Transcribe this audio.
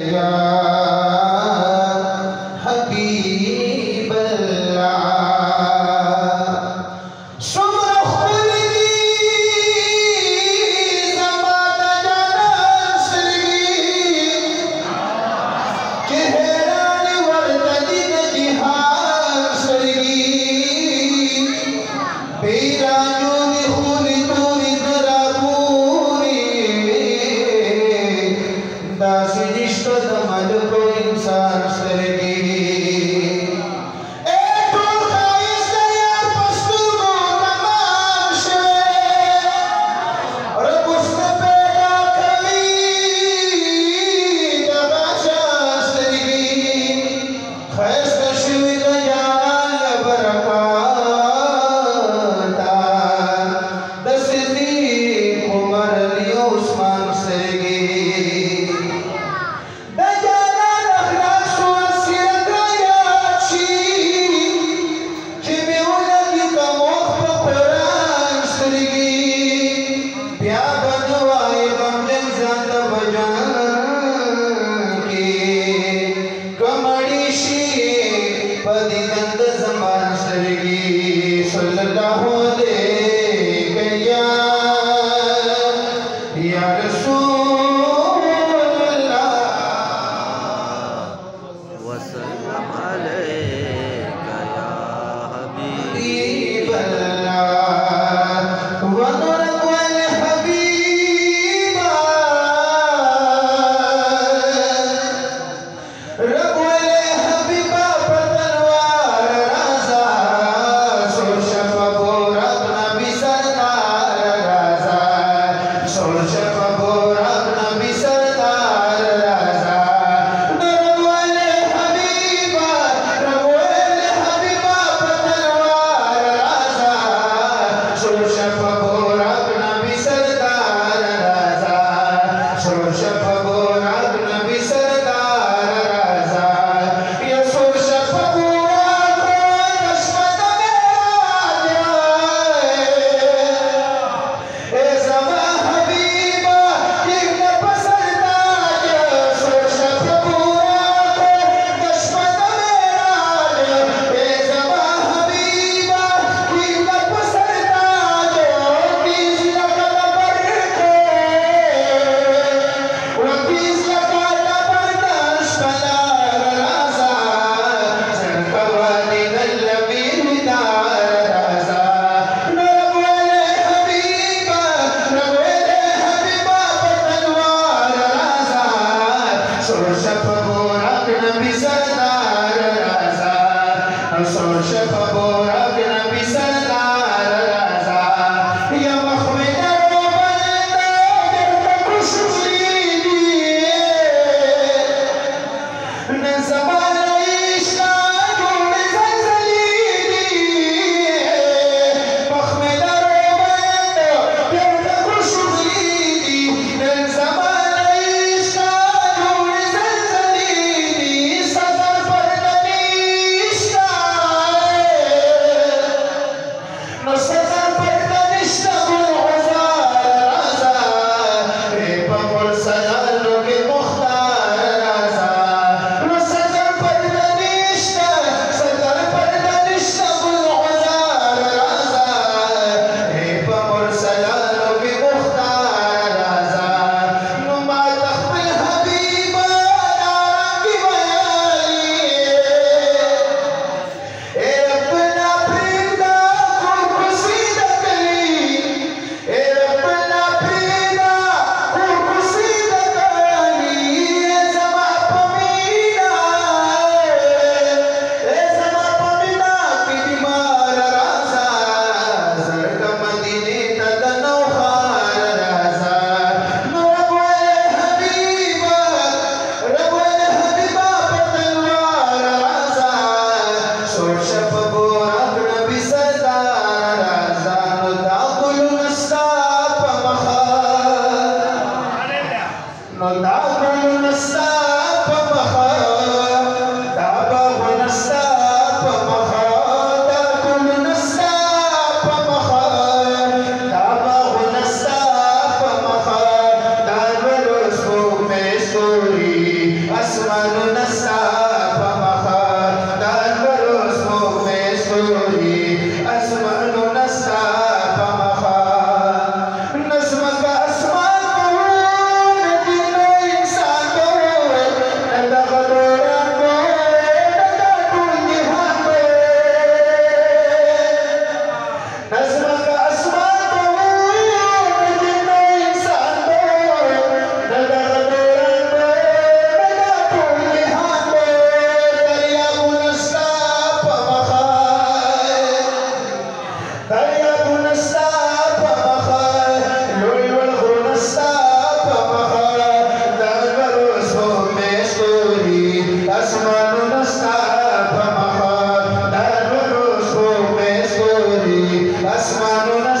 Yeah. birthday نزمان las